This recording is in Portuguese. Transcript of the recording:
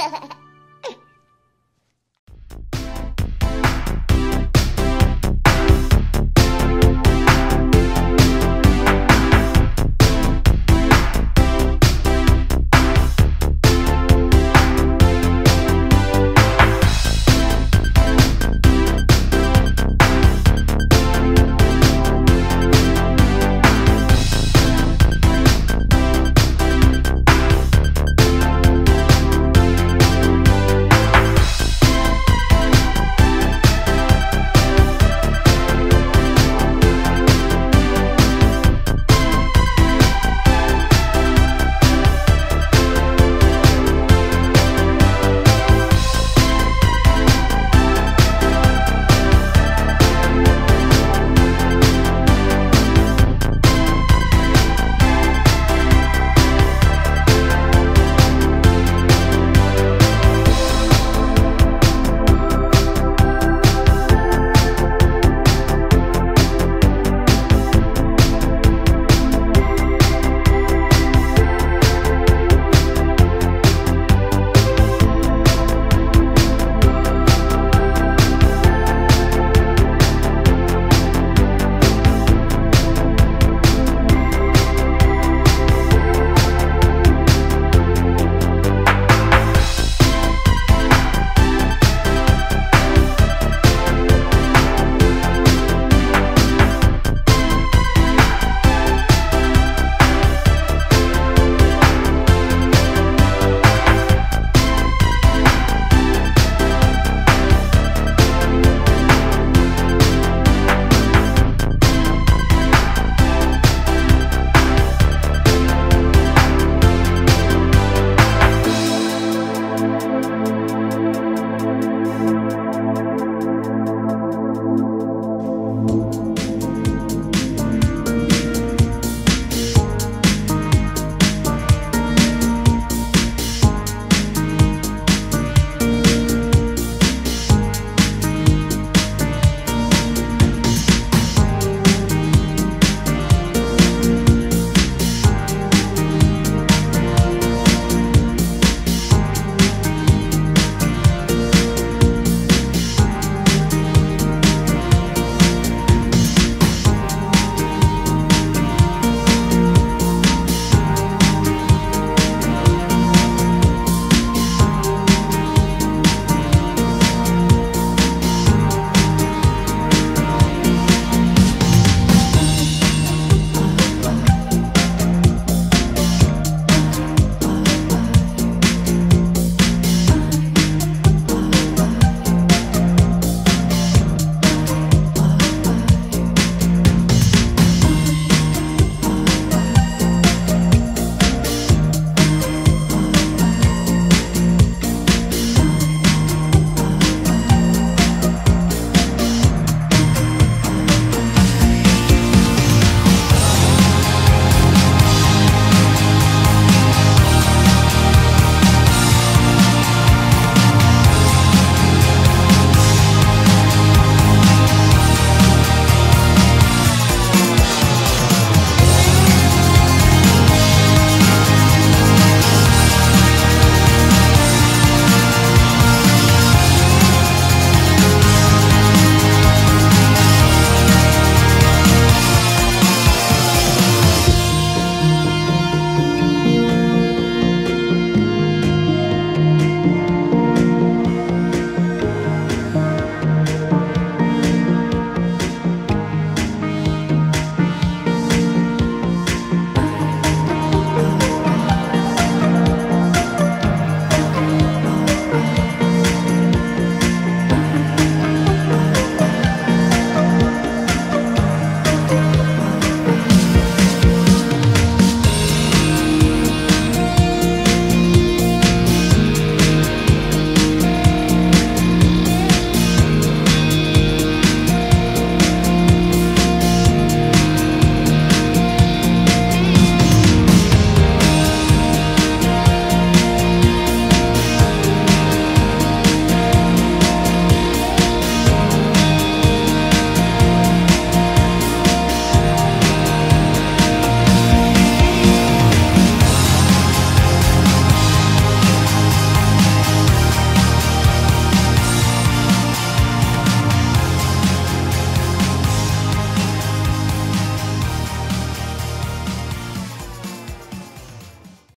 Ha ha ha! Música